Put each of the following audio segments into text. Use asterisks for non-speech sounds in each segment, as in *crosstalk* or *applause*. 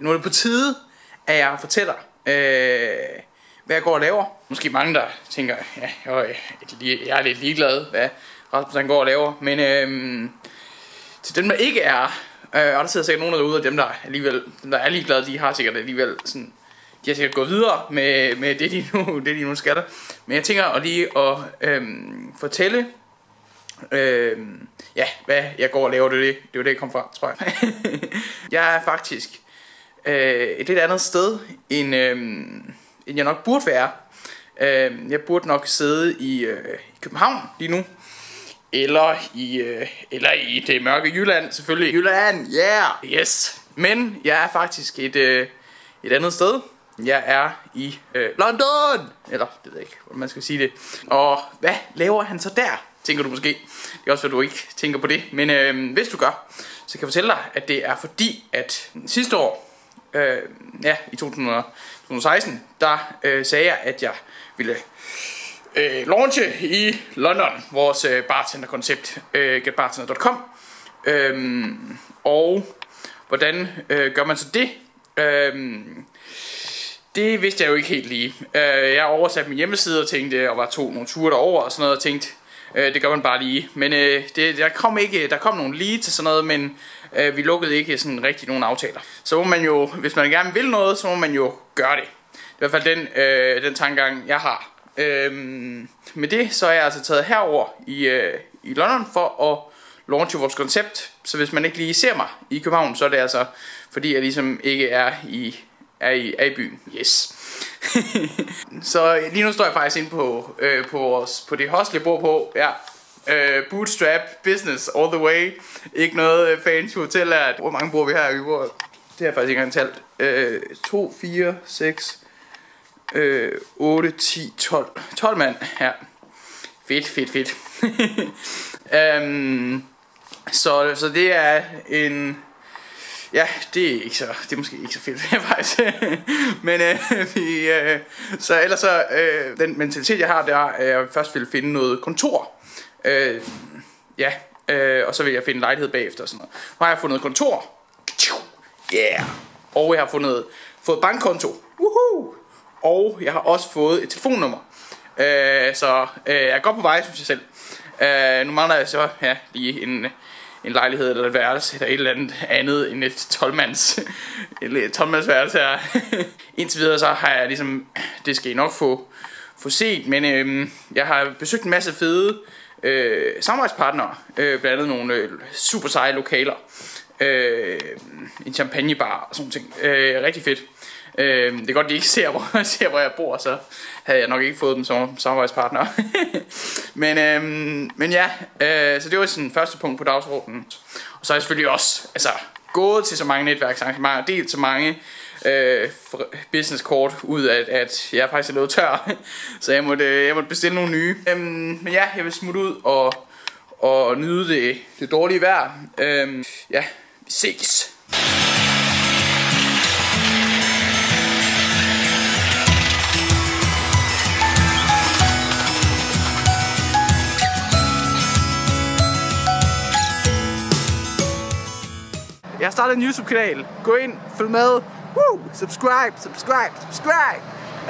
nu er det på tide, at jeg fortæller, øh, hvad jeg går og laver. Måske mange, der tænker, ja, jeg er lidt ligeglad, hvad Rasmus han går og laver. Men øh, til dem, der ikke er, øh, og der sidder sikkert nogen derude af dem, der alligevel, dem, der er ligeglade, de har sikkert alligevel sådan, de har sikkert gået videre med, med det, de nu, det, de nu skal der. Men jeg tænker at lige at øh, fortælle, øh, ja, hvad jeg går og laver, det er det, det er jo det, jeg kom fra, tror jeg. *laughs* jeg er faktisk øh, et lidt andet sted, end, øh, end jeg nok burde være. Øh, jeg burde nok sidde i, øh, i København lige nu. Eller i, øh, eller i det mørke Jylland, selvfølgelig. Jylland, yeah! Yes. Men jeg er faktisk et, øh, et andet sted. Jeg er i øh, London! Eller, det ved jeg ikke, hvordan man skal sige det. Og hvad laver han så der, tænker du måske. Det er også, at du ikke tænker på det. Men øh, hvis du gør, så kan jeg fortælle dig, at det er fordi, at sidste år, øh, ja, i 2016, der øh, sagde jeg, at jeg ville øh, launche i London, vores øh, bartenderkoncept, øh, getbartender.com. Øh, og hvordan øh, gør man så det? Øh, det vidste jeg jo ikke helt lige. Øh, jeg oversatte min hjemmeside og tænkte, og var to nogle ture derover og sådan noget, og tænkte, øh, det gør man bare lige. Men øh, det, der kom ikke, der kom nogle lige til sådan noget, men øh, vi lukkede ikke sådan rigtig nogen aftaler. Så må man jo, hvis man gerne vil noget, så må man jo gøre det. Det er i hvert fald den, øh, den tankegang, jeg har. Øhm, med det, så er jeg altså taget herover i, øh, i London for at launche vores koncept. Så hvis man ikke lige ser mig i København, så er det altså, fordi jeg ligesom ikke er i, er i, er i byen. Yes. *laughs* så øh, lige nu står jeg faktisk inde på, øh, på, vores, på det hostel, jeg bor på. Ja, øh, bootstrap business all the way. Ikke noget øh, fancy hotel At, Hvor mange bor vi her? i bor, det har jeg faktisk ikke engang talt. Øh, 2, 4, 6, øh, 8, 10, 12. 12 mand her. Fedt, fedt, fedt. um, *laughs* så, så det er en... Ja, det er ikke så, det er måske ikke så fedt, *laughs* faktisk. Men øh, vi, øh, så ellers så, øh, den mentalitet jeg har, det er, at jeg først vil finde noget kontor. Øh, ja, øh, og så vil jeg finde lejlighed bagefter og sådan noget. Nu har jeg fundet kontor. Yeah. Og jeg har fundet, fået bankkonto. Woohoo! Og jeg har også fået et telefonnummer. Øh, så øh, jeg er godt på vej, synes jeg selv. Øh, nu mangler jeg så ja, lige en, en lejlighed eller et værelse eller et eller andet andet end et 12-mands et 12 værelse her. Indtil videre så har jeg ligesom, det skal I nok få, få set, men øhm, jeg har besøgt en masse fede øh, samarbejdspartnere, øh, blandt andet nogle øh, super seje lokaler, øh, en champagnebar og sådan ting. Øh, rigtig fedt. Øh, det er godt, de ikke ser *laughs* hvor, ser, hvor jeg bor, så havde jeg nok ikke fået dem som samarbejdspartner. *laughs* men, øh, men ja, øh, så det var sådan første punkt på dagsordenen. Og så er jeg selvfølgelig også altså, gået til så mange netværksarrangementer, delt så mange øh, businesskort ud af, at jeg faktisk er løbet tør. *laughs* så jeg måtte, øh, jeg måtte bestille nogle nye. Øh, men ja, jeg vil smutte ud og, og nyde det, det dårlige vejr. Øh, ja, vi ses. Jeg har startet en YouTube-kanal. Gå ind, følg med. Woo! Subscribe, subscribe, subscribe.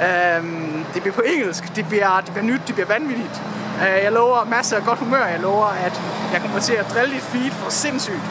Øhm, det bliver på engelsk. Det bliver, det bliver nyt, det bliver vanvittigt. Øh, jeg lover masser af godt humør. Jeg lover, at jeg kommer til at drille dit feed for sindssygt.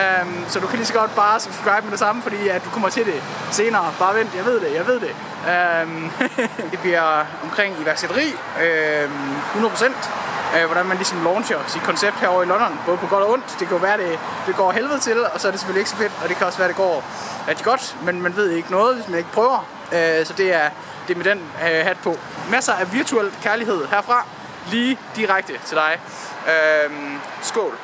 Øhm, så du kan lige så godt bare subscribe med det samme, fordi at du kommer til det senere. Bare vent, jeg ved det, jeg ved det. Øhm, *laughs* det bliver omkring iværksætteri, øhm, 100% øh, hvordan man ligesom launcher sit koncept herovre i London, både på godt og ondt. Det kan jo være, det, det går helvede til, og så er det selvfølgelig ikke så fedt, og det kan også være, det går rigtig godt, men man ved ikke noget, hvis man ikke prøver. Øh, så det er, det er med den øh, hat på. Masser af virtuel kærlighed herfra, lige direkte til dig. Øh, skål.